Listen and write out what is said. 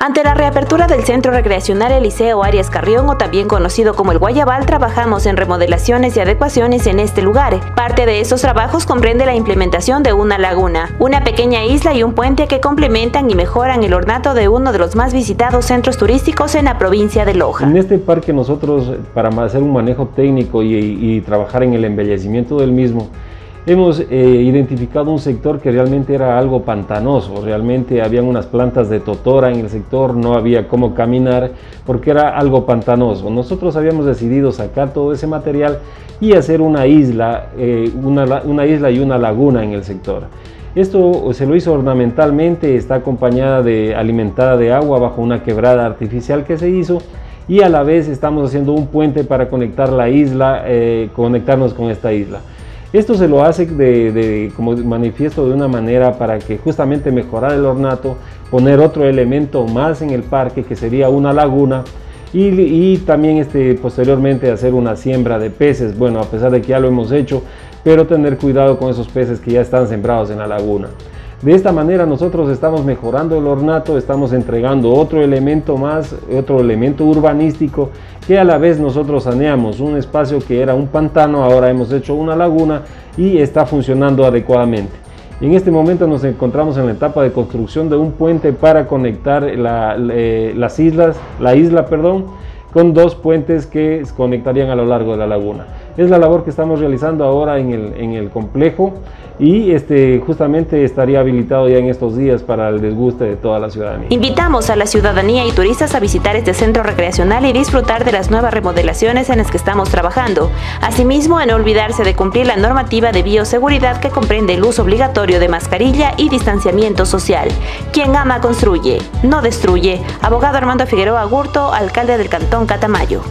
Ante la reapertura del Centro Recreacional Eliseo Arias Carrión, o también conocido como el Guayabal, trabajamos en remodelaciones y adecuaciones en este lugar. Parte de esos trabajos comprende la implementación de una laguna, una pequeña isla y un puente que complementan y mejoran el ornato de uno de los más visitados centros turísticos en la provincia de Loja. En este parque nosotros, para hacer un manejo técnico y, y trabajar en el embellecimiento del mismo, Hemos eh, identificado un sector que realmente era algo pantanoso, realmente habían unas plantas de totora en el sector, no había cómo caminar porque era algo pantanoso. Nosotros habíamos decidido sacar todo ese material y hacer una isla, eh, una, una isla y una laguna en el sector. Esto se lo hizo ornamentalmente, está acompañada de alimentada de agua bajo una quebrada artificial que se hizo y a la vez estamos haciendo un puente para conectar la isla, eh, conectarnos con esta isla. Esto se lo hace de, como manifiesto de una manera para que justamente mejorar el ornato, poner otro elemento más en el parque que sería una laguna y, también este, posteriormente hacer una siembra de peces, bueno a pesar de que ya lo hemos hecho, pero tener cuidado con esos peces que ya están sembrados en la laguna. De esta manera nosotros estamos mejorando el ornato, estamos entregando otro elemento más, otro elemento urbanístico que a la vez nosotros saneamos un espacio que era un pantano, ahora hemos hecho una laguna y está funcionando adecuadamente. En este momento nos encontramos en la etapa de construcción de un puente para conectar eh, las islas, la isla, perdón, con dos puentes que conectarían a lo largo de la laguna. Es la labor que estamos realizando ahora en el, en el complejo y este, justamente estaría habilitado ya en estos días para el desguste de toda la ciudadanía. Invitamos a la ciudadanía y turistas a visitar este centro recreacional y disfrutar de las nuevas remodelaciones en las que estamos trabajando. Asimismo, a no olvidarse de cumplir la normativa de bioseguridad que comprende el uso obligatorio de mascarilla y distanciamiento social. Quien ama construye, no destruye. Abogado Armando Figueroa Gurto, alcalde del Cantón Catamayo.